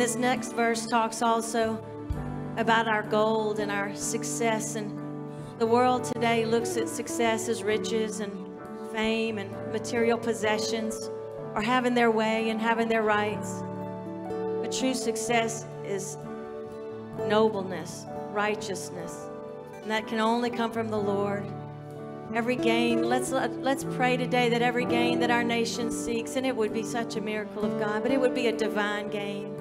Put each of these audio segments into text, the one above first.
And this next verse talks also about our gold and our success. And the world today looks at success as riches and fame and material possessions or having their way and having their rights. But true success is nobleness, righteousness. And that can only come from the Lord. Every gain, let's let's pray today that every gain that our nation seeks, and it would be such a miracle of God, but it would be a divine gain.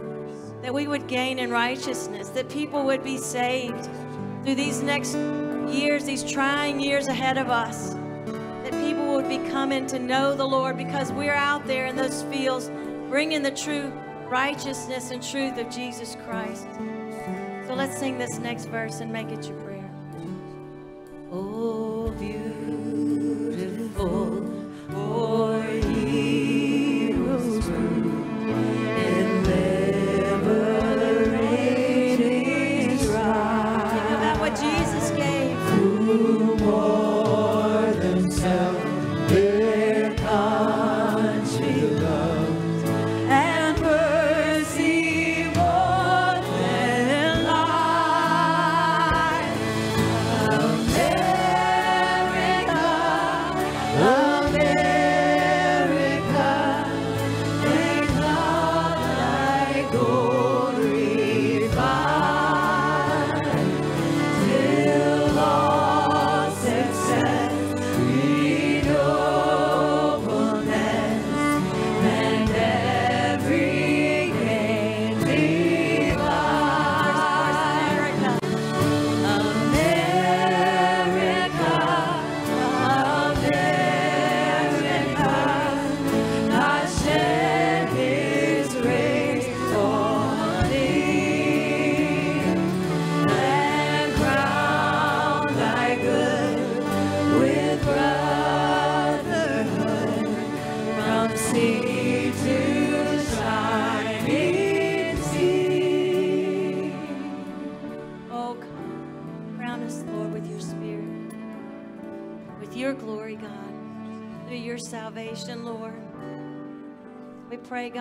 That we would gain in righteousness, that people would be saved through these next years, these trying years ahead of us. That people would be coming to know the Lord because we're out there in those fields bringing the true righteousness and truth of Jesus Christ. So let's sing this next verse and make it your prayer. Oh, beautiful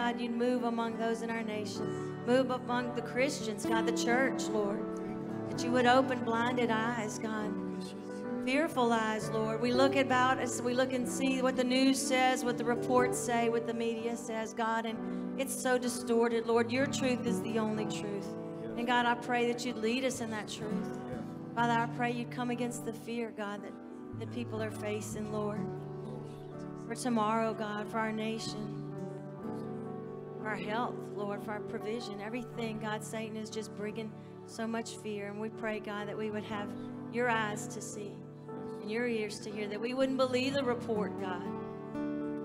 God, you'd move among those in our nation. Move among the Christians, God, the church, Lord. That you would open blinded eyes, God. Fearful eyes, Lord. We look about us, we look and see what the news says, what the reports say, what the media says, God, and it's so distorted, Lord. Your truth is the only truth. And God, I pray that you'd lead us in that truth. Father, I pray you'd come against the fear, God, that, that people are facing, Lord. For tomorrow, God, for our nation, our health, Lord, for our provision, everything, God, Satan is just bringing so much fear. And we pray, God, that we would have your eyes to see and your ears to hear, that we wouldn't believe the report, God,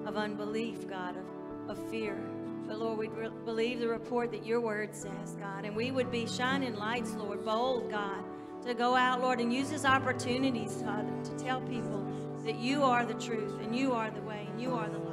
of unbelief, God, of, of fear. But Lord, we'd re- believe the report that your word says, God, and we would be shining lights, Lord, bold, God, to go out, Lord, and use as opportunities, Father, to tell people that you are the truth and you are the way and you are the light.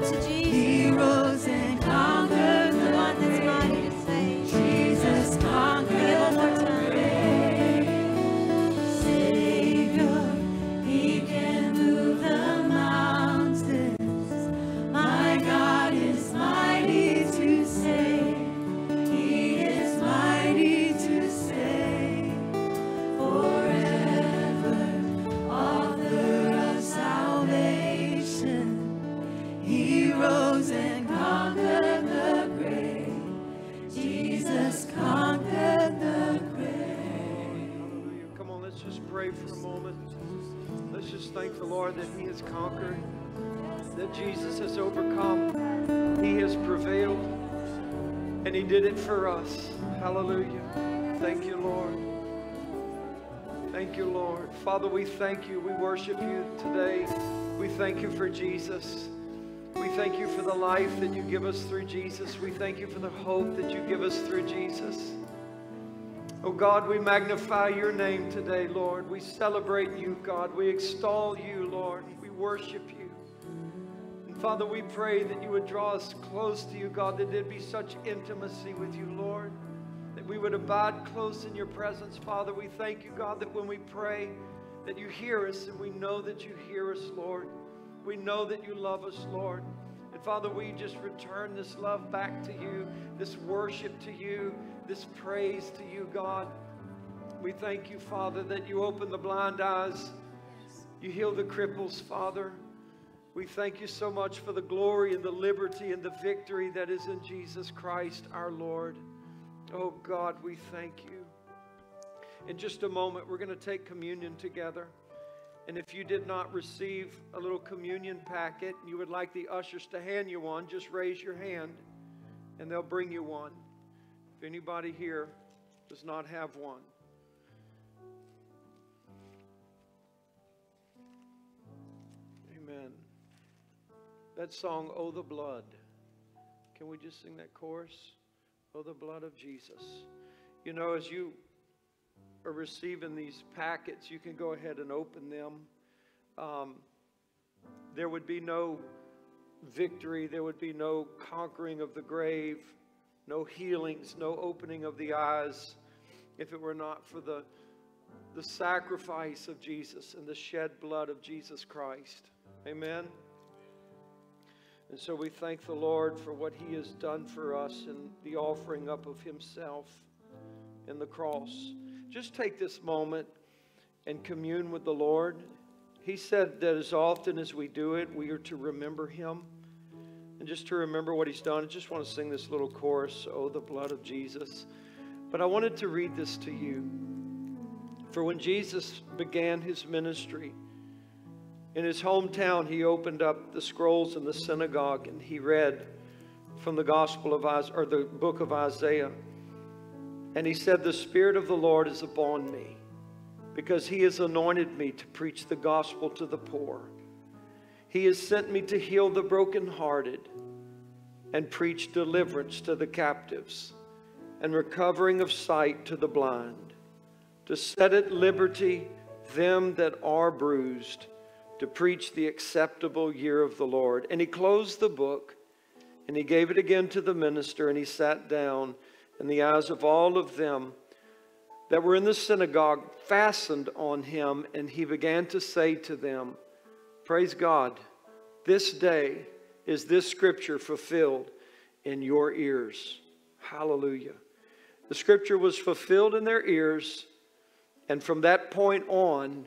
back to Jesus. Father, we thank you. We worship you today. We thank you for Jesus. We thank you for the life that you give us through Jesus. We thank you for the hope that you give us through Jesus. Oh God, we magnify your name today, Lord. We celebrate you, God. We extol you, Lord. We worship you. And Father, we pray that you would draw us close to you, God, that there'd be such intimacy with you, Lord, that we would abide close in your presence, Father. We thank you, God, that when we pray, that you hear us, and we know that you hear us, Lord. We know that you love us, Lord. And Father, we just return this love back to you, this worship to you, this praise to you, God. We thank you, Father, that you open the blind eyes, you heal the cripples, Father. We thank you so much for the glory and the liberty and the victory that is in Jesus Christ our Lord. Oh God, we thank you. In just a moment, we're going to take communion together. And if you did not receive a little communion packet, and you would like the ushers to hand you one, just raise your hand and they'll bring you one. If anybody here does not have one, Amen. That song, Oh the Blood. Can we just sing that chorus? Oh the blood of Jesus. You know, as you are receiving these packets, you can go ahead and open them. Um, there would be no victory, there would be no conquering of the grave, no healings, no opening of the eyes if it were not for the, the sacrifice of Jesus and the shed blood of Jesus Christ. Amen. And so we thank the Lord for what He has done for us and the offering up of Himself in the cross. Just take this moment and commune with the Lord. He said that as often as we do it, we are to remember Him. And just to remember what He's done, I just want to sing this little chorus, Oh, the blood of Jesus. But I wanted to read this to you. For when Jesus began His ministry, in his hometown, he opened up the scrolls in the synagogue and he read from the Gospel of Isaiah, or the book of Isaiah. And he said, The Spirit of the Lord is upon me because he has anointed me to preach the gospel to the poor. He has sent me to heal the brokenhearted and preach deliverance to the captives and recovering of sight to the blind, to set at liberty them that are bruised to preach the acceptable year of the Lord. And he closed the book and he gave it again to the minister and he sat down, and the eyes of all of them that were in the synagogue fastened on him, and he began to say to them, Praise God, this day is this scripture fulfilled in your ears. Hallelujah. The scripture was fulfilled in their ears, and from that point on,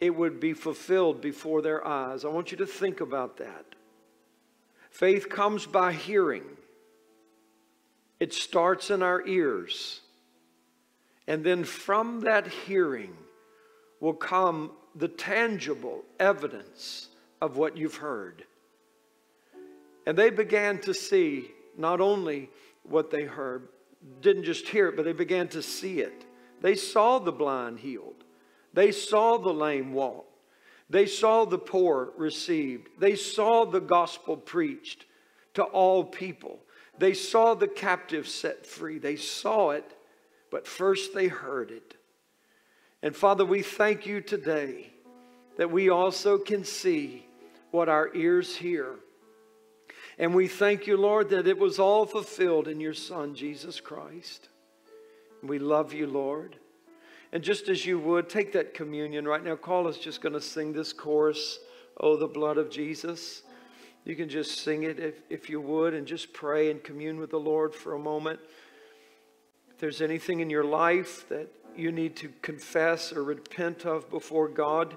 it would be fulfilled before their eyes. I want you to think about that. Faith comes by hearing, it starts in our ears. And then from that hearing will come the tangible evidence of what you've heard. And they began to see not only what they heard, didn't just hear it, but they began to see it. They saw the blind healed. They saw the lame walk. They saw the poor received. They saw the gospel preached to all people. They saw the captive set free. They saw it, but first they heard it. And Father, we thank you today that we also can see what our ears hear. And we thank you, Lord, that it was all fulfilled in your Son, Jesus Christ. We love you, Lord. And just as you would, take that communion right now. Carla's just going to sing this chorus, Oh, the blood of Jesus. You can just sing it if, if you would and just pray and commune with the Lord for a moment. If there's anything in your life that you need to confess or repent of before God,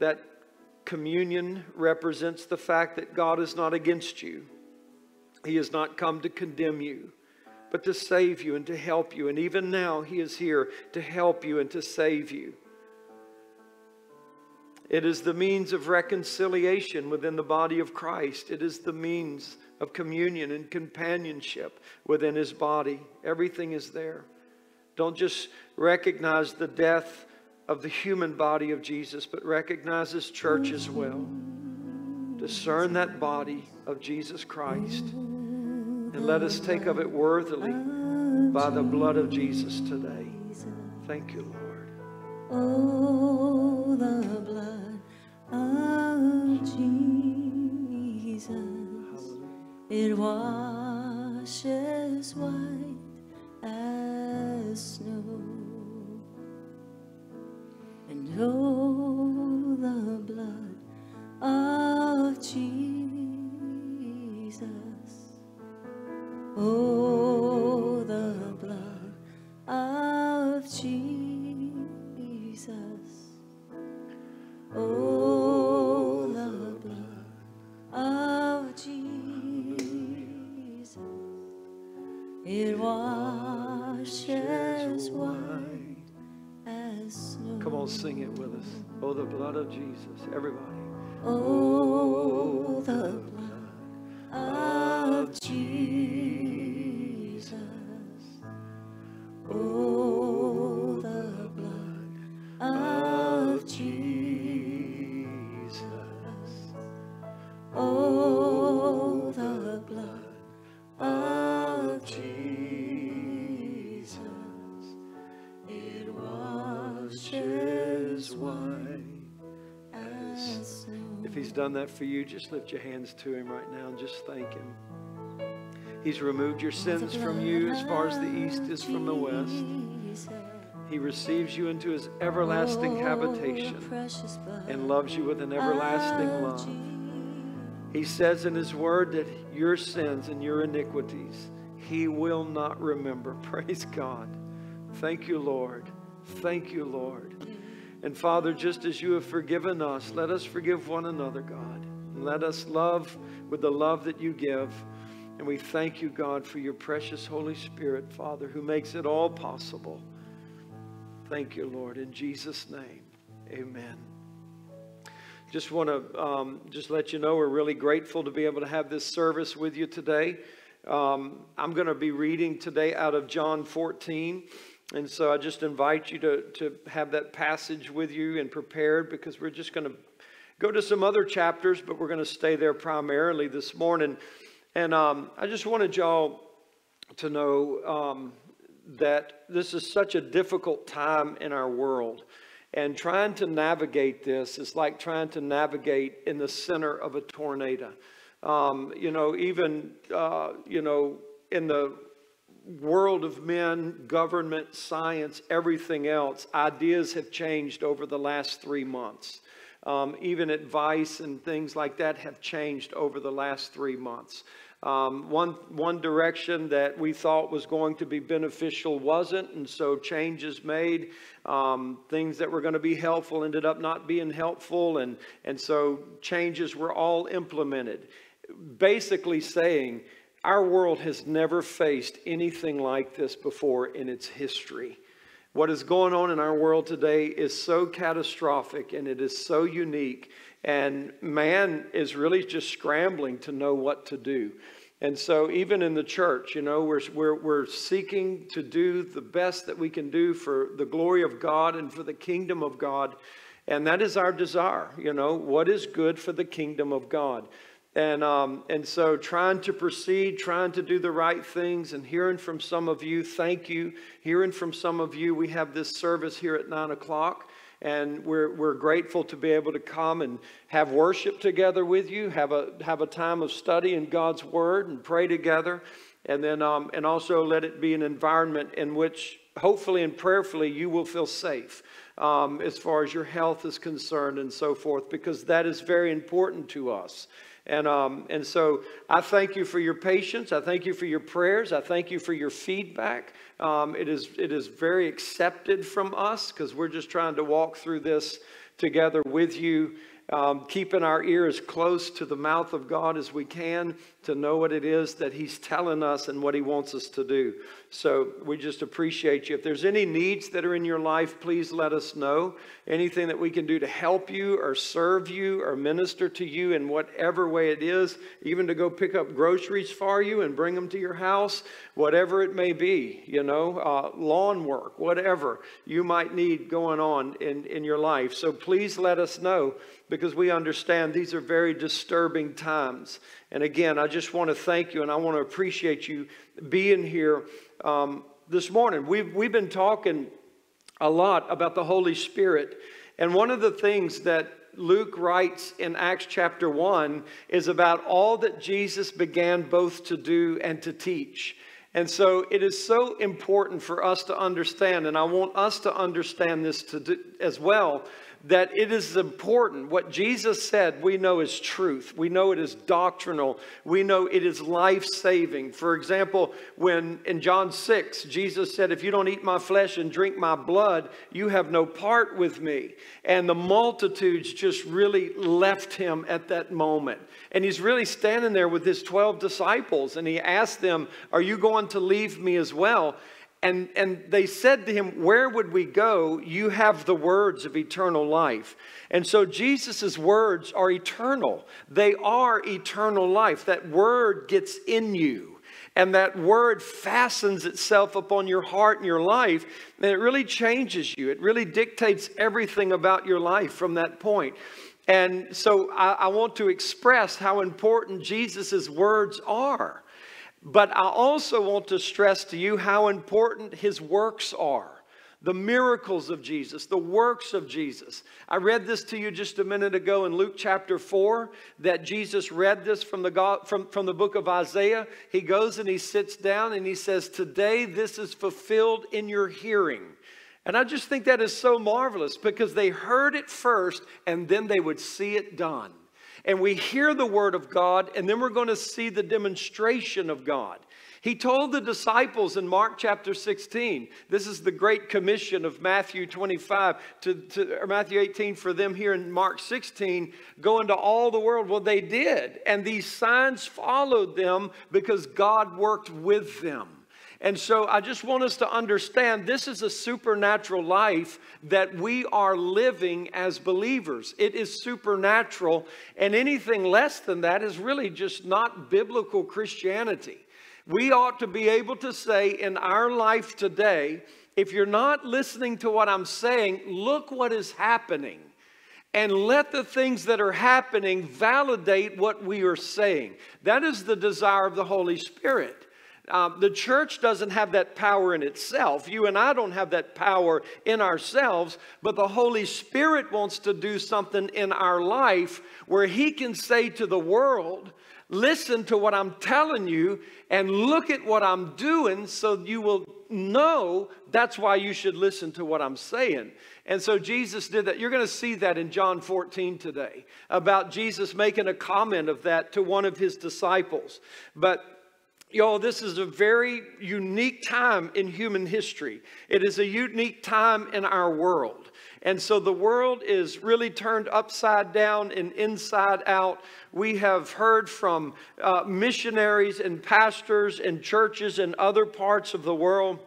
that communion represents the fact that God is not against you. He has not come to condemn you but to save you and to help you. And even now, He is here to help you and to save you. It is the means of reconciliation within the body of Christ. It is the means of communion and companionship within His body. Everything is there. Don't just recognize the death of the human body of Jesus, but recognize His church as well. Discern that body of Jesus Christ and let us take of it worthily by the blood of Jesus today. Thank you, Lord. Oh, the blood of Jesus. It washes white as snow. And oh, the blood of Jesus. Oh, on, sing it with us. Oh, the blood of Jesus. Everybody. Oh, the done that for you, just lift your hands to Him right now and just thank Him. He's removed your sins from you as far as the east is from the west. He receives you into His everlasting habitation and loves you with an everlasting oh, love. He says in His Word that your sins and your iniquities He will not remember. Praise God. Thank you, Lord. Thank you, Lord. And Father, just as you have forgiven us, let us forgive one another, God. Let us love with the love that you give. And we thank you, God, for your precious Holy Spirit, Father, who makes it all possible. Thank you, Lord. In Jesus' name, amen. Just want to um, just let you know we're really grateful to be able to have this service with you today. Um, I'm going to be reading today out of John 14. And so I just invite you to, to have that passage with you and prepared because we're just going to go to some other chapters, but we're going to stay there primarily this morning. And um, I just wanted y'all to know um, that this is such a difficult time in our world. And trying to navigate this is like trying to navigate in the center of a tornado. Um, you know, even, uh, you know, in the world of men, government, science, everything else, ideas have changed over the last three months. Um, even advice and things like that have changed over the last three months. Um, one, one direction that we thought was going to be beneficial wasn't, and so changes made. Um, things that were going to be helpful ended up not being helpful, and, and so changes were all implemented. Basically, saying our world has never faced anything like this before in its history. What is going on in our world today is so catastrophic and it is so unique, and man is really just scrambling to know what to do. And so, even in the church, you know, we're, we're, we're seeking to do the best that we can do for the glory of God and for the kingdom of God. And that is our desire, you know, what is good for the kingdom of God. And, um, and so trying to proceed, trying to do the right things, and hearing from some of you, thank you. Hearing from some of you, we have this service here at 9 o'clock, and we're, we're grateful to be able to come and have worship together with you, have a, have a time of study in God's Word, and pray together. And then, um, and also let it be an environment in which, hopefully and prayerfully, you will feel safe um, as far as your health is concerned and so forth, because that is very important to us. And, um, and so I thank you for your patience. I thank you for your prayers. I thank you for your feedback. Um, it, is, it is very accepted from us because we're just trying to walk through this together with you um, keeping our ears close to the mouth of God as we can to know what it is that He's telling us and what He wants us to do. So we just appreciate you. If there's any needs that are in your life, please let us know. Anything that we can do to help you or serve you or minister to you in whatever way it is, even to go pick up groceries for you and bring them to your house, whatever it may be, you know, uh, lawn work, whatever you might need going on in, in your life. So please let us know because we understand these are very disturbing times. And again, I just want to thank you and I want to appreciate you being here um, this morning. We've, we've been talking a lot about the Holy Spirit. And one of the things that Luke writes in Acts chapter 1 is about all that Jesus began both to do and to teach. And so it is so important for us to understand, and I want us to understand this to do, as well, that it is important. What Jesus said, we know is truth. We know it is doctrinal. We know it is life saving. For example, when in John 6, Jesus said, If you don't eat my flesh and drink my blood, you have no part with me. And the multitudes just really left him at that moment. And he's really standing there with his 12 disciples and he asked them, Are you going to leave me as well? And, and they said to him, Where would we go? You have the words of eternal life. And so Jesus' words are eternal. They are eternal life. That word gets in you. And that word fastens itself upon your heart and your life. And it really changes you. It really dictates everything about your life from that point. And so I, I want to express how important Jesus' words are. But I also want to stress to you how important his works are. The miracles of Jesus, the works of Jesus. I read this to you just a minute ago in Luke chapter 4 that Jesus read this from the, God, from, from the book of Isaiah. He goes and he sits down and he says, Today this is fulfilled in your hearing. And I just think that is so marvelous because they heard it first and then they would see it done and we hear the word of God, and then we're going to see the demonstration of God. He told the disciples in Mark chapter 16, this is the great commission of Matthew 25 to, to or Matthew 18 for them here in Mark 16, go into all the world. Well, they did. And these signs followed them because God worked with them. And so I just want us to understand this is a supernatural life that we are living as believers. It is supernatural, and anything less than that is really just not biblical Christianity. We ought to be able to say in our life today, if you're not listening to what I'm saying, look what is happening and let the things that are happening validate what we are saying. That is the desire of the Holy Spirit. Um, the church doesn't have that power in itself. You and I don't have that power in ourselves, but the Holy Spirit wants to do something in our life where He can say to the world, Listen to what I'm telling you and look at what I'm doing so you will know that's why you should listen to what I'm saying. And so Jesus did that. You're going to see that in John 14 today about Jesus making a comment of that to one of his disciples. But Y'all, this is a very unique time in human history. It is a unique time in our world. And so the world is really turned upside down and inside out. We have heard from uh, missionaries and pastors and churches in other parts of the world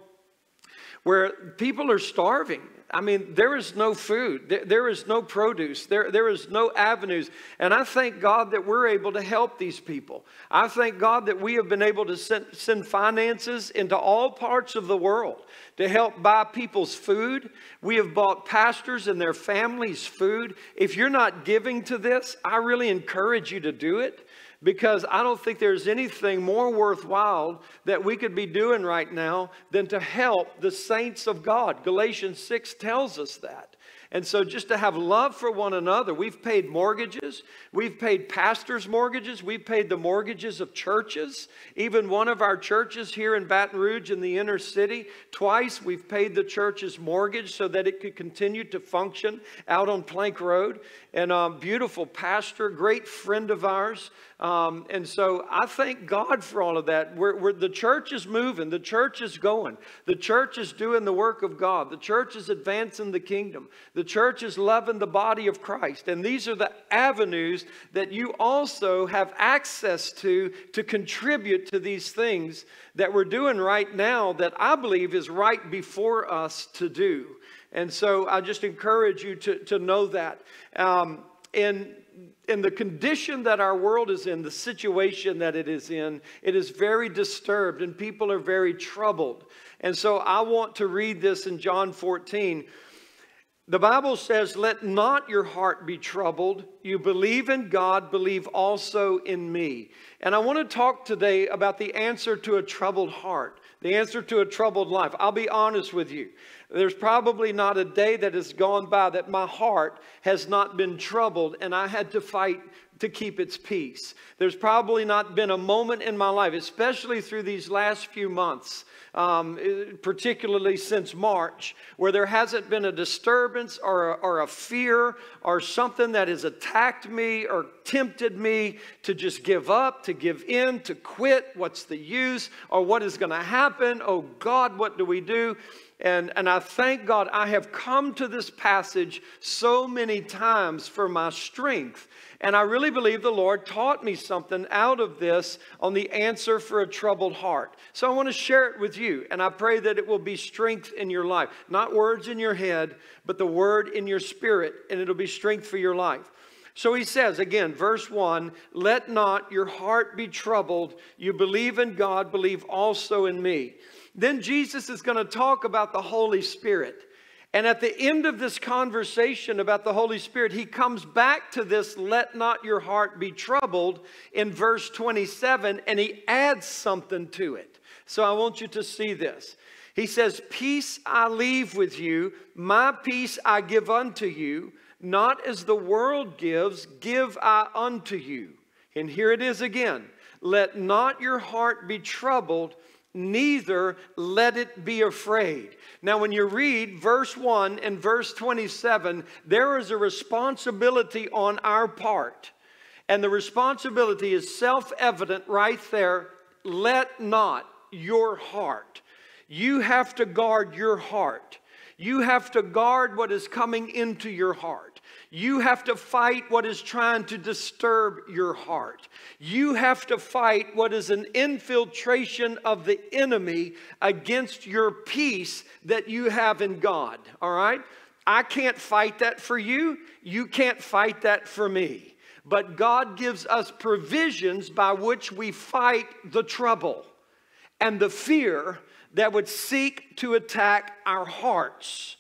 where people are starving. I mean, there is no food, there, is no produce, there, there is no avenues. And I thank God that we're able to help these people. I thank God that we have been able to send, send finances into all parts of the world to help buy people's food. We have bought pastors and their families food. If you're not giving to this, I really encourage you to do it because I don't think there's anything more worthwhile that we could be doing right now than to help the saints of God. Galatians 6 tells us that. And so, just to have love for one another, we've paid mortgages, we've paid pastors' mortgages, we've paid the mortgages of churches. Even one of our churches here in Baton Rouge in the inner city, twice we've paid the church's mortgage so that it could continue to function out on Plank Road. And a um, beautiful pastor, great friend of ours. Um, and so I thank God for all of that. We're, we're, the church is moving, the church is going, the church is doing the work of God, the church is advancing the kingdom. The church is loving the body of Christ. And these are the avenues that you also have access to to contribute to these things that we're doing right now that I believe is right before us to do. And so I just encourage you to, to know that. Um, in, in the condition that our world is in, the situation that it is in, it is very disturbed and people are very troubled. And so I want to read this in John 14. The Bible says, Let not your heart be troubled. You believe in God, believe also in me. And I want to talk today about the answer to a troubled heart, the answer to a troubled life. I'll be honest with you. There's probably not a day that has gone by that my heart has not been troubled and I had to fight to keep its peace. There's probably not been a moment in my life, especially through these last few months, um, particularly since March, where there hasn't been a disturbance or a, or a fear or something that has attacked me or tempted me to just give up, to give in, to quit. What's the use? Or what is going to happen? Oh God, what do we do? And, and I thank God I have come to this passage so many times for my strength. And I really believe the Lord taught me something out of this on the answer for a troubled heart. So I want to share it with you, and I pray that it will be strength in your life. Not words in your head, but the word in your spirit, and it'll be strength for your life. So he says again, verse 1 Let not your heart be troubled. You believe in God, believe also in me. Then Jesus is going to talk about the Holy Spirit. And at the end of this conversation about the Holy Spirit, he comes back to this, let not your heart be troubled, in verse 27, and he adds something to it. So I want you to see this. He says, Peace I leave with you, my peace I give unto you, not as the world gives, give I unto you. And here it is again. Let not your heart be troubled, neither let it be afraid. Now, when you read verse 1 and verse 27, there is a responsibility on our part. And the responsibility is self evident right there. Let not your heart. You have to guard your heart. You have to guard what is coming into your heart. You have to fight what is trying to disturb your heart. You have to fight what is an infiltration of the enemy against your peace that you have in God. All right? I can't fight that for you. You can't fight that for me. But God gives us provisions by which we fight the trouble and the fear that would seek to attack our hearts.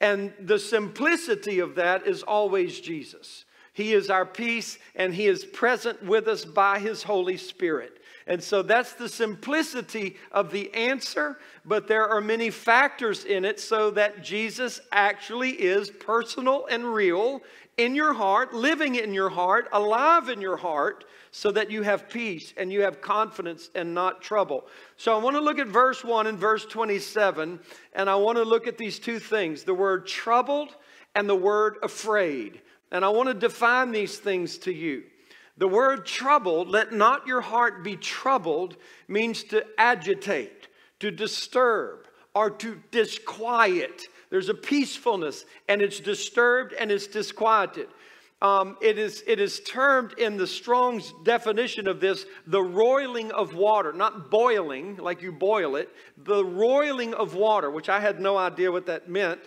And the simplicity of that is always Jesus. He is our peace and He is present with us by His Holy Spirit. And so that's the simplicity of the answer, but there are many factors in it so that Jesus actually is personal and real in your heart, living in your heart, alive in your heart, so that you have peace and you have confidence and not trouble. So I want to look at verse 1 and verse 27, and I want to look at these two things the word troubled and the word afraid. And I want to define these things to you. The word troubled, let not your heart be troubled, means to agitate, to disturb, or to disquiet. There's a peacefulness, and it's disturbed and it's disquieted. Um, it, is, it is termed in the Strong's definition of this the roiling of water, not boiling like you boil it, the roiling of water, which I had no idea what that meant.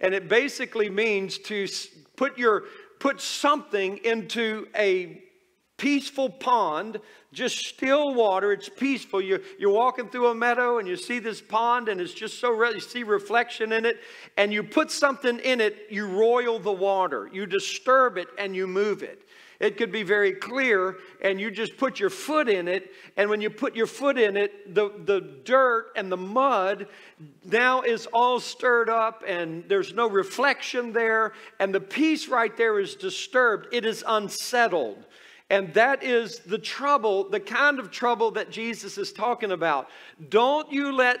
And it basically means to put, your, put something into a peaceful pond, just still water. It's peaceful. You're, you're walking through a meadow and you see this pond and it's just so, re- you see reflection in it, and you put something in it, you roil the water, you disturb it, and you move it. It could be very clear, and you just put your foot in it, and when you put your foot in it, the, the dirt and the mud now is all stirred up, and there's no reflection there, and the peace right there is disturbed. It is unsettled. And that is the trouble, the kind of trouble that Jesus is talking about. Don't you let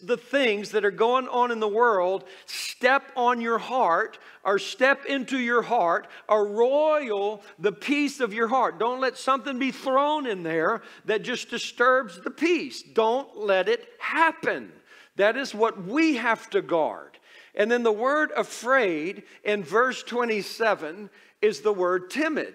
the things that are going on in the world step on your heart or step into your heart or roil the peace of your heart. Don't let something be thrown in there that just disturbs the peace. Don't let it happen. That is what we have to guard. And then the word afraid in verse 27 is the word timid.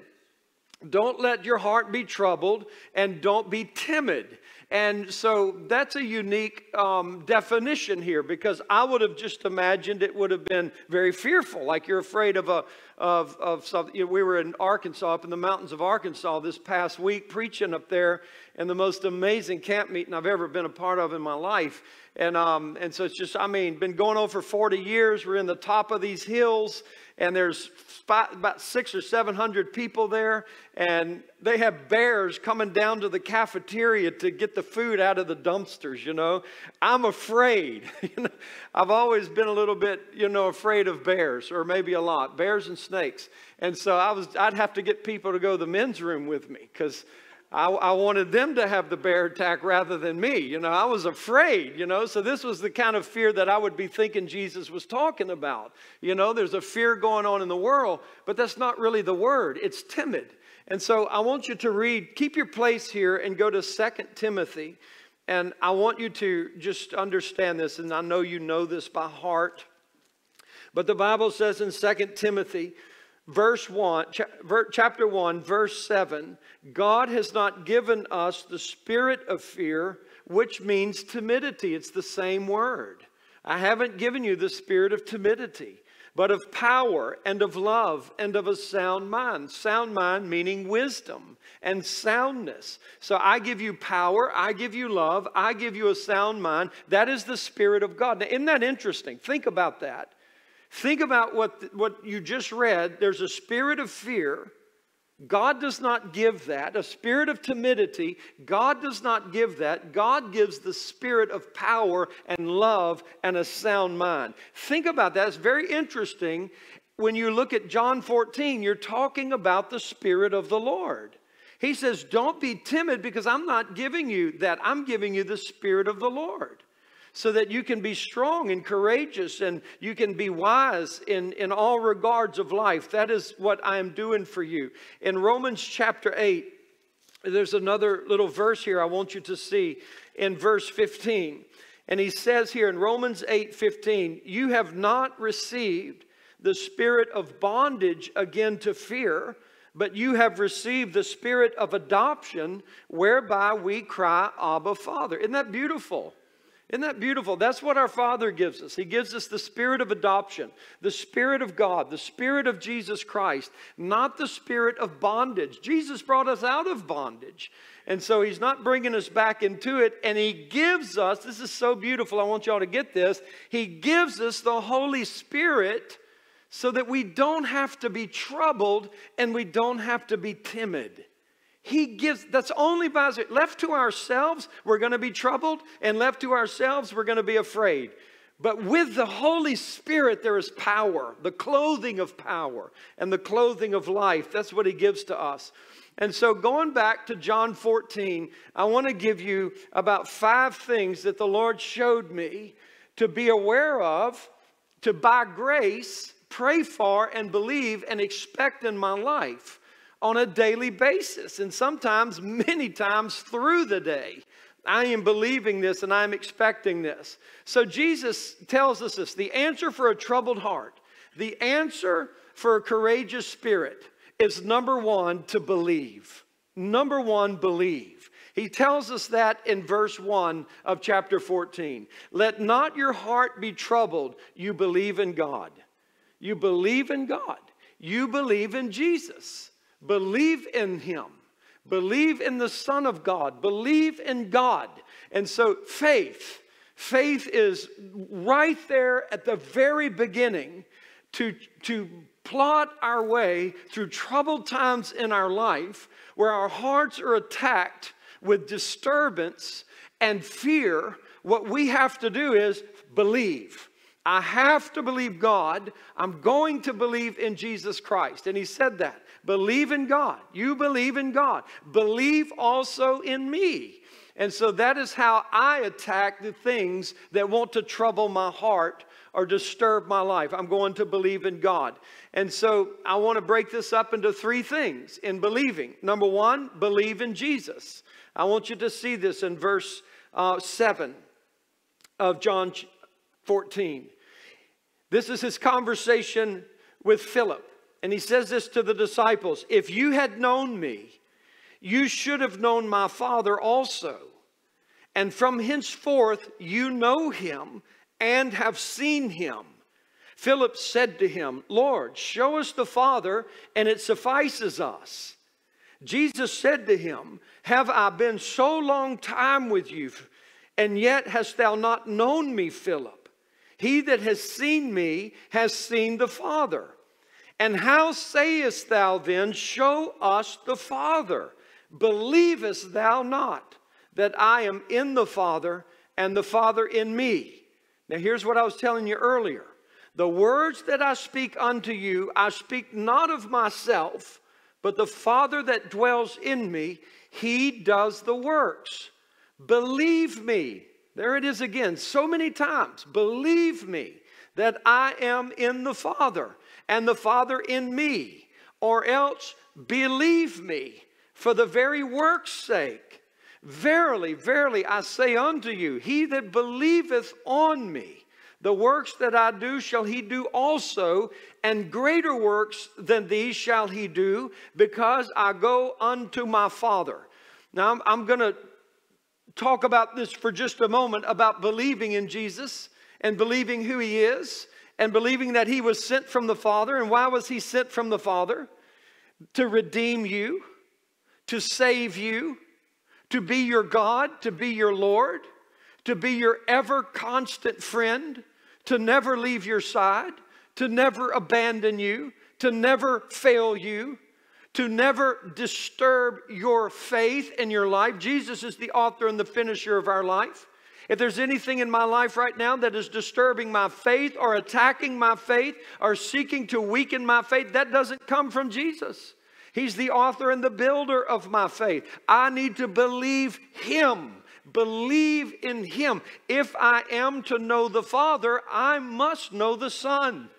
Don't let your heart be troubled and don't be timid. And so that's a unique um, definition here because I would have just imagined it would have been very fearful, like you're afraid of a of of something. You know, we were in Arkansas, up in the mountains of Arkansas, this past week, preaching up there in the most amazing camp meeting I've ever been a part of in my life. And um, and so it's just, I mean, been going on for 40 years. We're in the top of these hills and there's about six or seven hundred people there, and they have bears coming down to the cafeteria to get the food out of the dumpsters. You know, I'm afraid. you know, I've always been a little bit, you know, afraid of bears, or maybe a lot, bears and snakes. And so I was, I'd have to get people to go to the men's room with me because I, I, wanted them to have the bear attack rather than me. You know, I was afraid, you know, so this was the kind of fear that I would be thinking Jesus was talking about. You know, there's a fear going on in the world, but that's not really the word, it's timid. And so I want you to read, keep your place here and go to Second Timothy. And I want you to just understand this, and I know you know this by heart. But the Bible says in Second Timothy, verse 1, chapter 1, verse 7 God has not given us the spirit of fear, which means timidity. It's the same word. I haven't given you the spirit of timidity, but of power and of love and of a sound mind. Sound mind meaning wisdom and soundness. So I give you power, I give you love, I give you a sound mind. That is the spirit of God. Now, isn't that interesting? Think about that. Think about what, what you just read. There's a spirit of fear. God does not give that. A spirit of timidity, God does not give that. God gives the spirit of power and love and a sound mind. Think about that. It's very interesting. When you look at John 14, you're talking about the spirit of the Lord. He says, Don't be timid because I'm not giving you that. I'm giving you the spirit of the Lord so that you can be strong and courageous and you can be wise in, in all regards of life. That is what I am doing for you. In Romans chapter 8, there's another little verse here I want you to see in verse 15. And he says here in Romans 8 15, you have not received the spirit of bondage again to fear, but you have received the spirit of adoption whereby we cry, Abba, Father. Isn't that beautiful? Isn't that beautiful? That's what our Father gives us. He gives us the spirit of adoption, the spirit of God, the spirit of Jesus Christ, not the spirit of bondage. Jesus brought us out of bondage. And so he's not bringing us back into it. And he gives us, this is so beautiful. I want y'all to get this. He gives us the Holy Spirit so that we don't have to be troubled and we don't have to be timid. He gives, that's only by left to ourselves, we're going to be troubled, and left to ourselves, we're going to be afraid. But with the Holy Spirit, there is power, the clothing of power, and the clothing of life. That's what He gives to us. And so, going back to John 14, I want to give you about five things that the Lord showed me to be aware of, to by grace pray for and believe and expect in my life on a daily basis, and sometimes many times through the day. I am believing this and I'm expecting this. So Jesus tells us this the answer for a troubled heart, the answer for a courageous spirit is number one, to believe. Number one, believe. He tells us that in verse 1 of chapter 14. Let not your heart be troubled. You believe in God. You believe in God. You believe in Jesus. Believe in Him. Believe in the Son of God. Believe in God. And so, faith, faith is right there at the very beginning to, to plot our way through troubled times in our life where our hearts are attacked with disturbance and fear. What we have to do is believe. I have to believe God. I'm going to believe in Jesus Christ. And he said that. Believe in God. You believe in God. Believe also in me. And so that is how I attack the things that want to trouble my heart or disturb my life. I'm going to believe in God. And so I want to break this up into three things in believing. Number one, believe in Jesus. I want you to see this in verse uh, 7 of John 14. This is his conversation with Philip. And he says this to the disciples If you had known me, you should have known my Father also. And from henceforth you know him and have seen him. Philip said to him, Lord, show us the Father, and it suffices us. Jesus said to him, Have I been so long time with you, and yet hast thou not known me, Philip? He that has seen me has seen the Father. And how sayest thou then, Show us the Father? Believest thou not that I am in the Father and the Father in me? Now, here's what I was telling you earlier. The words that I speak unto you, I speak not of myself, but the Father that dwells in me, he does the works. Believe me. There it is again, so many times. Believe me that I am in the Father and the Father in me, or else believe me for the very work's sake. Verily, verily, I say unto you, he that believeth on me, the works that I do shall he do also, and greater works than these shall he do, because I go unto my Father. Now, I'm, I'm going to talk about this for just a moment about believing in Jesus and believing who he is and believing that he was sent from the Father. And why was he sent from the Father? To redeem you, to save you, to be your God, to be your Lord, to be your ever constant friend, to never leave your side, to never abandon you, to never fail you, to never disturb your faith in your life. Jesus is the author and the finisher of our life. If there's anything in my life right now that is disturbing my faith or attacking my faith or seeking to weaken my faith, that doesn't come from Jesus. He's the author and the builder of my faith. I need to believe Him. Believe in Him. If I am to know the Father, I must know the Son.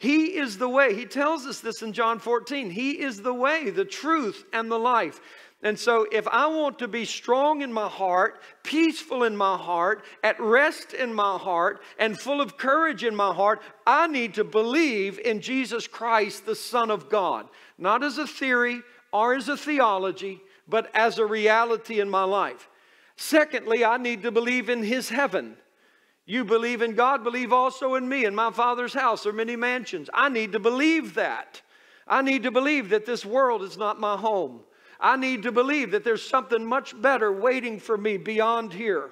He is the way. He tells us this in John 14. He is the way, the truth, and the life. And so, if I want to be strong in my heart, peaceful in my heart, at rest in my heart, and full of courage in my heart, I need to believe in Jesus Christ, the Son of God. Not as a theory or as a theology, but as a reality in my life. Secondly, I need to believe in His heaven. You believe in God, believe also in me. In my Father's house are many mansions. I need to believe that. I need to believe that this world is not my home. I need to believe that there's something much better waiting for me beyond here.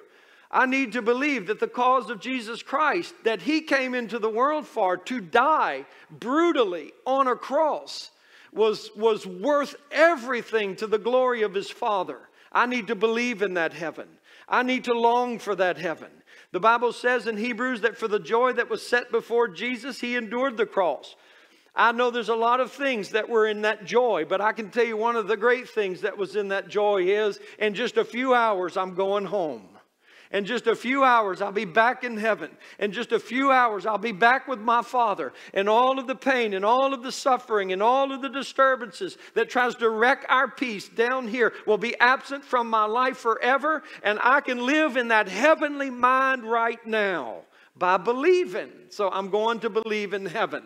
I need to believe that the cause of Jesus Christ, that He came into the world for, to die brutally on a cross, was, was worth everything to the glory of His Father. I need to believe in that heaven. I need to long for that heaven. The Bible says in Hebrews that for the joy that was set before Jesus, He endured the cross. I know there's a lot of things that were in that joy, but I can tell you one of the great things that was in that joy is in just a few hours, I'm going home. In just a few hours, I'll be back in heaven. In just a few hours, I'll be back with my Father. And all of the pain and all of the suffering and all of the disturbances that tries to wreck our peace down here will be absent from my life forever. And I can live in that heavenly mind right now by believing. So I'm going to believe in heaven.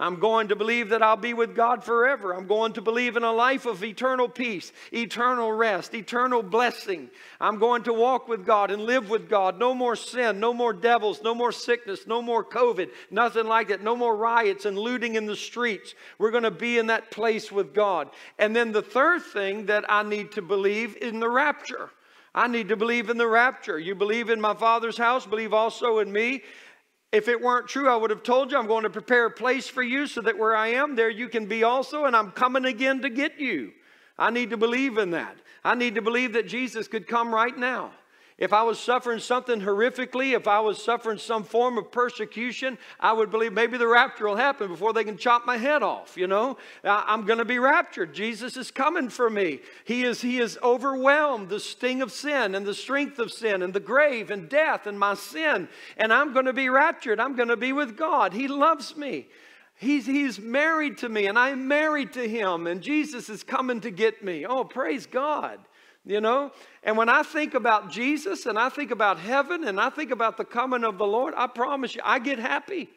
I'm going to believe that I'll be with God forever. I'm going to believe in a life of eternal peace, eternal rest, eternal blessing. I'm going to walk with God and live with God. No more sin, no more devils, no more sickness, no more COVID, nothing like that. No more riots and looting in the streets. We're going to be in that place with God. And then the third thing that I need to believe in the rapture. I need to believe in the rapture. You believe in my Father's house, believe also in me. If it weren't true, I would have told you I'm going to prepare a place for you so that where I am, there you can be also, and I'm coming again to get you. I need to believe in that. I need to believe that Jesus could come right now. If I was suffering something horrifically, if I was suffering some form of persecution, I would believe maybe the rapture will happen before they can chop my head off, you know? I'm going to be raptured. Jesus is coming for me. He is he is overwhelmed the sting of sin and the strength of sin and the grave and death and my sin, and I'm going to be raptured. I'm going to be with God. He loves me. He's, he's married to me and I'm married to him and Jesus is coming to get me. Oh, praise God you know? And when I think about Jesus and I think about heaven and I think about the coming of the Lord, I promise you, I get happy.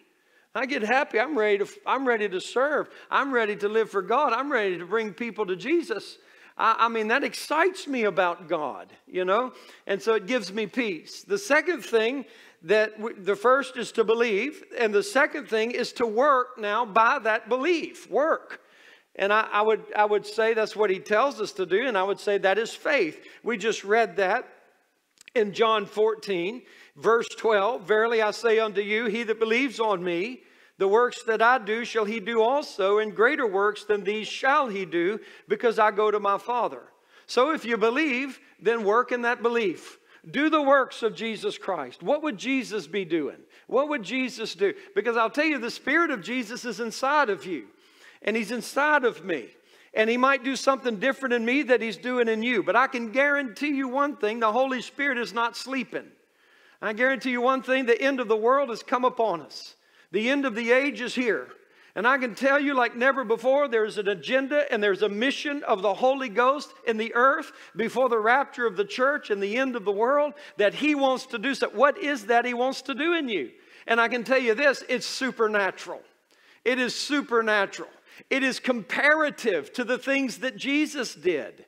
I get happy. I'm ready to, I'm ready to serve. I'm ready to live for God. I'm ready to bring people to Jesus. I, I mean, that excites me about God, you know? And so it gives me peace. The second thing that the first is to believe, and the second thing is to work now by that belief. Work. And I, I, would, I would say that's what he tells us to do, and I would say that is faith. We just read that in John 14, verse 12 Verily I say unto you, he that believes on me, the works that I do shall he do also, and greater works than these shall he do, because I go to my Father. So if you believe, then work in that belief. Do the works of Jesus Christ. What would Jesus be doing? What would Jesus do? Because I'll tell you, the Spirit of Jesus is inside of you, and He's inside of me. And He might do something different in me that He's doing in you. But I can guarantee you one thing the Holy Spirit is not sleeping. I guarantee you one thing the end of the world has come upon us. The end of the age is here. And I can tell you, like never before, there's an agenda and there's a mission of the Holy Ghost in the earth before the rapture of the church and the end of the world that He wants to do. So, what is that He wants to do in you? And I can tell you this it's supernatural. It is supernatural. It is comparative to the things that Jesus did.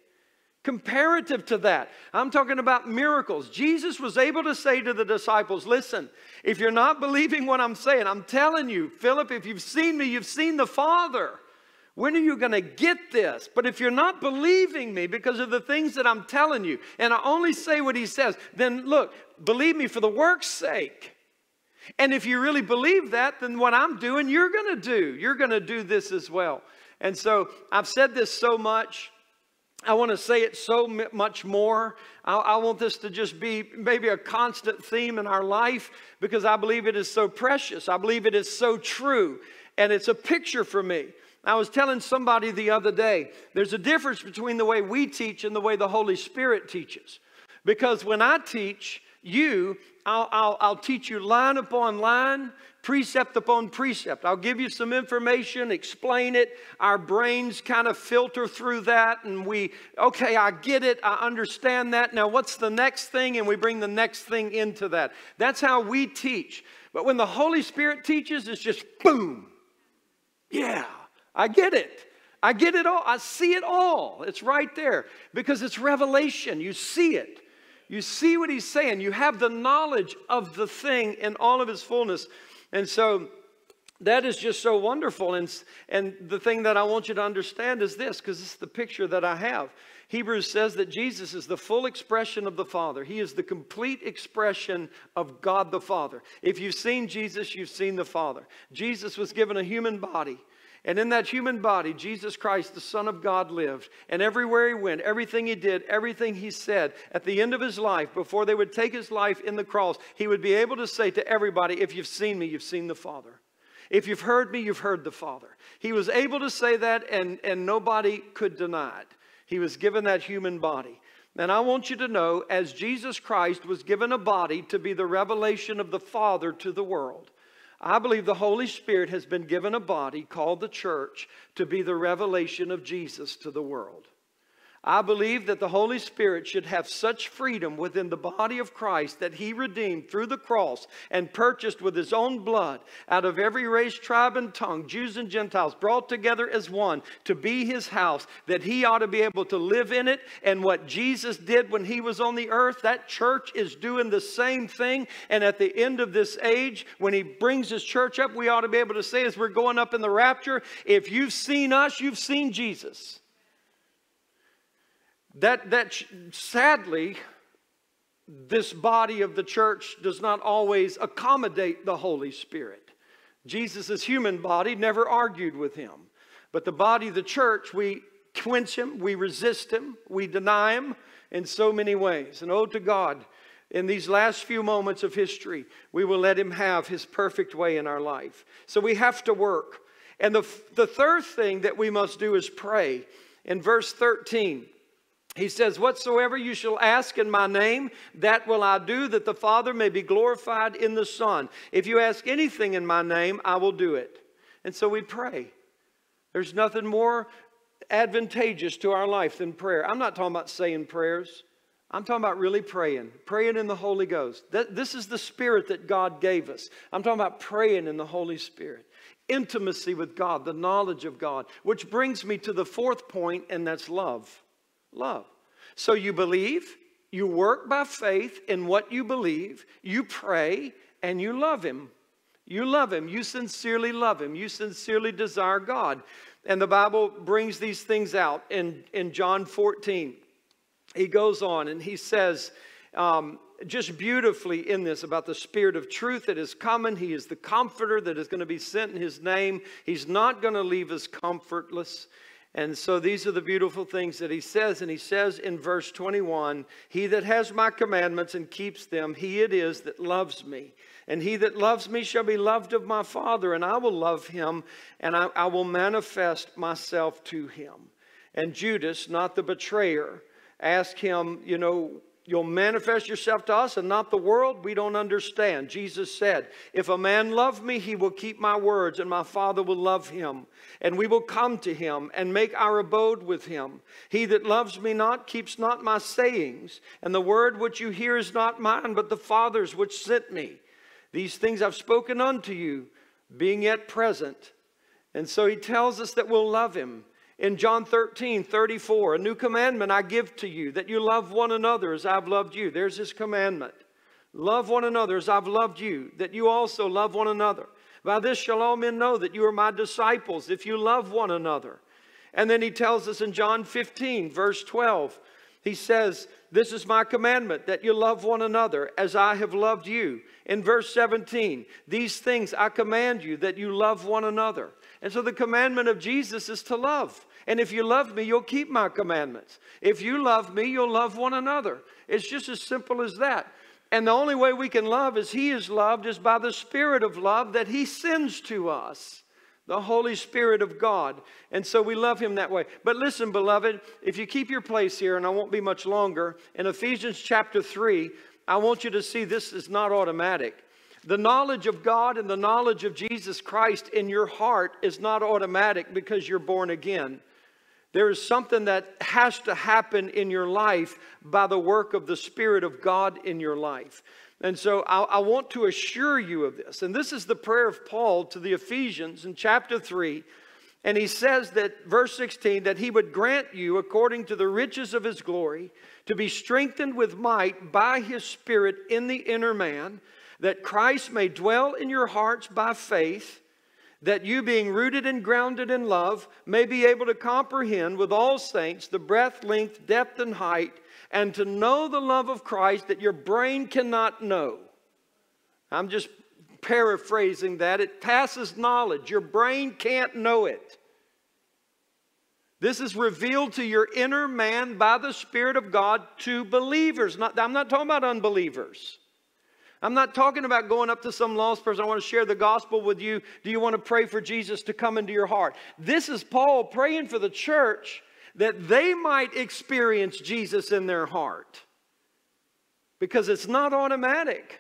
Comparative to that, I'm talking about miracles. Jesus was able to say to the disciples, Listen, if you're not believing what I'm saying, I'm telling you, Philip, if you've seen me, you've seen the Father. When are you going to get this? But if you're not believing me because of the things that I'm telling you, and I only say what he says, then look, believe me for the work's sake. And if you really believe that, then what I'm doing, you're going to do. You're going to do this as well. And so I've said this so much. I want to say it so much more. I, I, want this to just be maybe a constant theme in our life because I believe it is so precious. I believe it is so true. And it's a picture for me. I was telling somebody the other day there's a difference between the way we teach and the way the Holy Spirit teaches. Because when I teach you, I'll, I'll, I'll teach you line upon line precept upon precept. I'll give you some information, explain it. Our brains kind of filter through that, and we, okay, I get it, I understand that. Now, what's the next thing? And we bring the next thing into that. That's how we teach. But when the Holy Spirit teaches, it's just boom. Yeah, I get it. I get it all. I see it all. It's right there because it's revelation. You see it. You see what he's saying. You have the knowledge of the thing in all of its fullness. And so that is just so wonderful. And, and the thing that I want you to understand is this, because it's the picture that I have. Hebrews says that Jesus is the full expression of the Father. He is the complete expression of God the Father. If you've seen Jesus, you've seen the Father. Jesus was given a human body. And in that human body, Jesus Christ, the Son of God, lived. And everywhere he went, everything he did, everything he said, at the end of his life, before they would take his life in the cross, he would be able to say to everybody, If you've seen me, you've seen the Father. If you've heard me, you've heard the Father. He was able to say that, and, and nobody could deny it. He was given that human body. And I want you to know, as Jesus Christ was given a body to be the revelation of the Father to the world, I believe the Holy Spirit has been given a body called the church to be the revelation of Jesus to the world. I believe that the Holy Spirit should have such freedom within the body of Christ that He redeemed through the cross and purchased with His own blood out of every race, tribe, and tongue, Jews and Gentiles, brought together as one to be His house, that He ought to be able to live in it. And what Jesus did when He was on the earth, that church is doing the same thing. And at the end of this age, when He brings His church up, we ought to be able to say, as we're going up in the rapture, if you've seen us, you've seen Jesus. That, that sadly, this body of the church does not always accommodate the Holy Spirit. Jesus' human body never argued with him. But the body of the church, we quench him, we resist him, we deny him in so many ways. And oh, to God, in these last few moments of history, we will let him have his perfect way in our life. So we have to work. And the, the third thing that we must do is pray. In verse 13, he says, Whatsoever you shall ask in my name, that will I do, that the Father may be glorified in the Son. If you ask anything in my name, I will do it. And so we pray. There's nothing more advantageous to our life than prayer. I'm not talking about saying prayers. I'm talking about really praying, praying in the Holy Ghost. This is the spirit that God gave us. I'm talking about praying in the Holy Spirit, intimacy with God, the knowledge of God, which brings me to the fourth point, and that's love. Love. So you believe, you work by faith in what you believe, you pray, and you love Him. You love Him. You sincerely love Him. You sincerely desire God. And the Bible brings these things out in, in John 14 he goes on and he says, um, just beautifully in this about the Spirit of truth that is coming. He is the comforter that is going to be sent in His name. He's not going to leave us comfortless. And so these are the beautiful things that he says. And he says in verse 21 He that has my commandments and keeps them, he it is that loves me. And he that loves me shall be loved of my Father, and I will love him, and I, I will manifest myself to him. And Judas, not the betrayer, asked him, you know, you'll manifest yourself to us and not the world, we don't understand. Jesus said, If a man love me, he will keep my words, and my Father will love him. And we will come to him and make our abode with him. He that loves me not keeps not my sayings, and the word which you hear is not mine, but the Father's which sent me. These things I've spoken unto you, being yet present. And so he tells us that we'll love him. In John 13, 34, a new commandment I give to you, that you love one another as I've loved you. There's his commandment. Love one another as I've loved you, that you also love one another. By this shall all men know that you are my disciples, if you love one another. And then he tells us in John 15, verse 12, he says, This is my commandment, that you love one another as I have loved you. In verse 17, These things I command you, that you love one another. And so the commandment of Jesus is to love. And if you love me, you'll keep my commandments. If you love me, you'll love one another. It's just as simple as that. And the only way we can love as He is loved is by the Spirit of love that He sends to us, the Holy Spirit of God. And so we love Him that way. But listen, beloved, if you keep your place here, and I won't be much longer, in Ephesians chapter 3, I want you to see this is not automatic. The knowledge of God and the knowledge of Jesus Christ in your heart is not automatic because you're born again. There is something that has to happen in your life by the work of the Spirit of God in your life. And so I, I, want to assure you of this. And this is the prayer of Paul to the Ephesians in chapter 3. And he says that, verse 16, that he would grant you, according to the riches of his glory, to be strengthened with might by his Spirit in the inner man, that Christ may dwell in your hearts by faith that you, being rooted and grounded in love, may be able to comprehend with all saints the breadth, length, depth, and height, and to know the love of Christ that your brain cannot know. I'm just paraphrasing that. It passes knowledge. Your brain can't know it. This is revealed to your inner man by the Spirit of God to believers. Not, I'm not talking about unbelievers. I'm not talking about going up to some lost person. I want to share the gospel with you. Do you want to pray for Jesus to come into your heart? This is Paul praying for the church that they might experience Jesus in their heart because it's not automatic.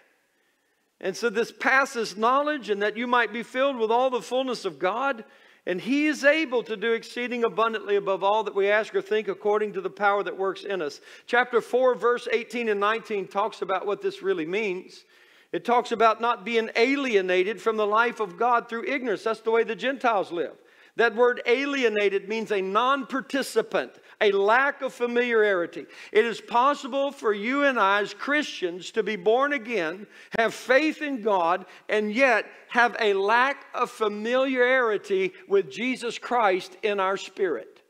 And so this passes knowledge, and that you might be filled with all the fullness of God. And he is able to do exceeding abundantly above all that we ask or think according to the power that works in us. Chapter 4, verse 18 and 19 talks about what this really means. It talks about not being alienated from the life of God through ignorance. That's the way the Gentiles live. That word alienated means a non participant, a lack of familiarity. It is possible for you and I, as Christians, to be born again, have faith in God, and yet have a lack of familiarity with Jesus Christ in our spirit.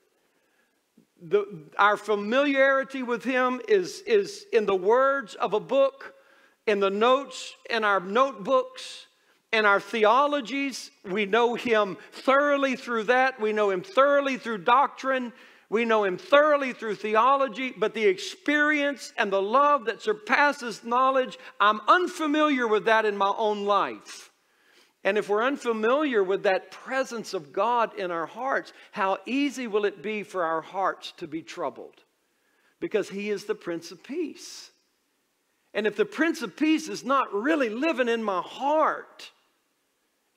The, our familiarity with Him is, is in the words of a book in the notes in our notebooks, in our theologies. We know him thoroughly through that. We know him thoroughly through doctrine. We know him thoroughly through theology, but the experience and the love that surpasses knowledge, I'm unfamiliar with that in my own life. And if we're unfamiliar with that presence of God in our hearts, how easy will it be for our hearts to be troubled? Because He is the Prince of Peace. And if the Prince of Peace is not really living in my heart,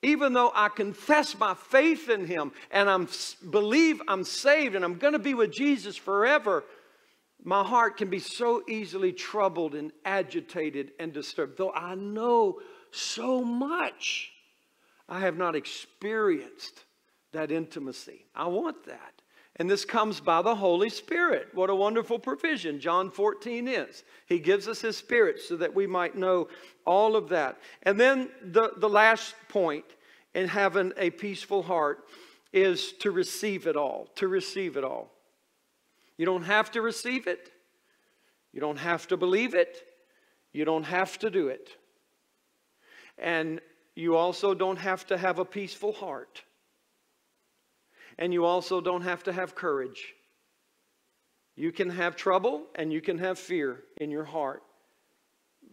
even though I confess my faith in him and I believe I'm saved and I'm going to be with Jesus forever, My heart can be so easily troubled and agitated and disturbed. Though I know so much, I have not experienced that intimacy. I want that. And this comes by the Holy Spirit. What a wonderful provision John 14 is. He gives us His Spirit so that we might know all of that. And then the, the last point in having a peaceful heart is to receive it all, to receive it all. You don't have to receive it, you don't have to believe it, you don't have to do it. And you also don't have to have a peaceful heart. And you also don't have to have courage. You can have trouble and you can have fear in your heart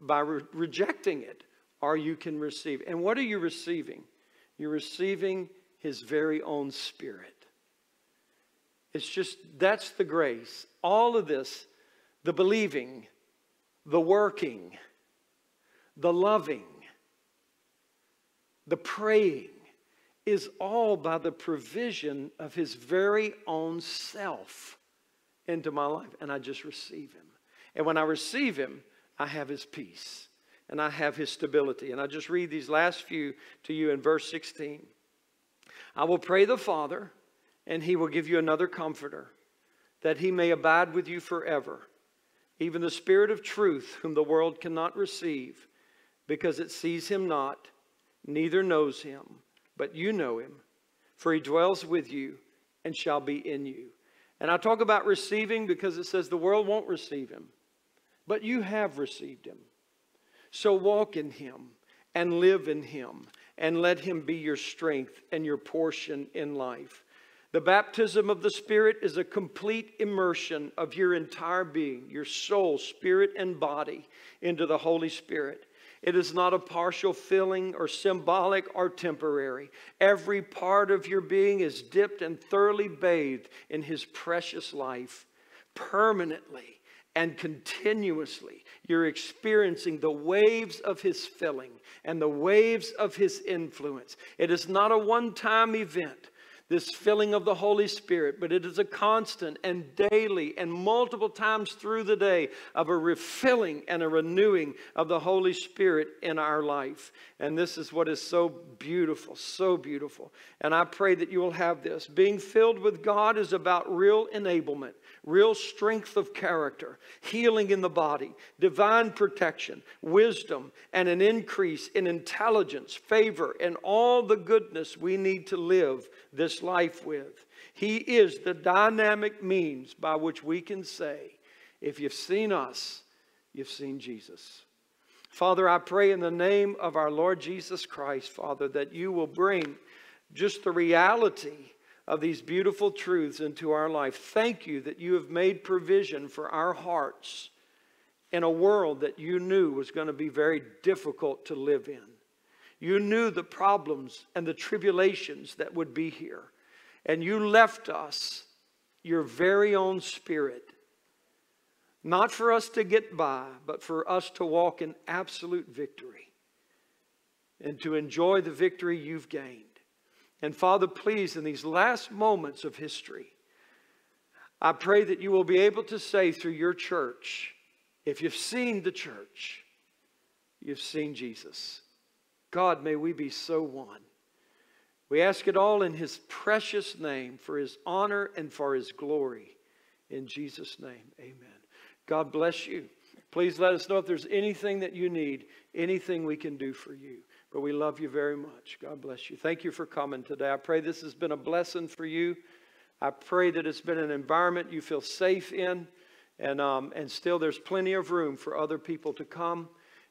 by re- rejecting it, or you can receive. And what are you receiving? You're receiving His very own Spirit. It's just, that's the grace. All of this, the believing, the working, the loving, the praying, is all by the provision of his very own self into my life. And I just receive him. And when I receive him, I have his peace and I have his stability. And I just read these last few to you in verse 16. I will pray the Father, and he will give you another comforter, that he may abide with you forever, even the Spirit of truth, whom the world cannot receive, because it sees him not, neither knows him but you know him, for he dwells with you and shall be in you. And I talk about receiving because it says the world won't receive him, but you have received him. So walk in him and live in him and let him be your strength and your portion in life. The baptism of the Spirit is a complete immersion of your entire being, your soul, spirit, and body into the Holy Spirit. It is not a partial filling or symbolic or temporary. Every part of your being is dipped and thoroughly bathed in His precious life permanently and continuously. You're experiencing the waves of His filling and the waves of His influence. It is not a one time event this filling of the Holy Spirit, but it is a constant and daily and multiple times through the day of a refilling and a renewing of the Holy Spirit in our life. And this is what is so beautiful, so beautiful. And I pray that you will have this. Being filled with God is about real enablement real strength of character, healing in the body, divine protection, wisdom, and an increase in intelligence, favor, and all the goodness we need to live this life with. He is the dynamic means by which we can say, if you've seen us, you've seen Jesus. Father, I pray in the name of our Lord Jesus Christ, Father, that you will bring just the reality of these beautiful truths into our life. Thank you that you have made provision for our hearts in a world that you knew was going to be very difficult to live in. You knew the problems and the tribulations that would be here. And you left us your very own spirit, not for us to get by, but for us to walk in absolute victory and to enjoy the victory you've gained. And Father, please, in these last moments of history, I pray that you will be able to say through your church, if you've seen the church, you've seen Jesus. God, may we be so one. We ask it all in his precious name for his honor and for his glory. In Jesus' name, amen. God bless you. Please let us know if there's anything that you need, anything we can do for you. But we love you very much. God bless you. Thank you for coming today. I pray this has been a blessing for you. I pray that it's been an environment you feel safe in. And, um, and still, there's plenty of room for other people to come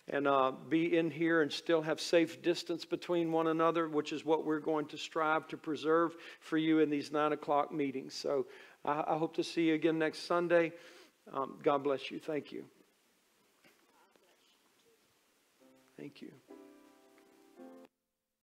and uh, be in here and still have safe distance between one another, which is what we're going to strive to preserve for you in these nine o'clock meetings. So I, I hope to see you again next Sunday. Um, God bless you. Thank you. Thank you.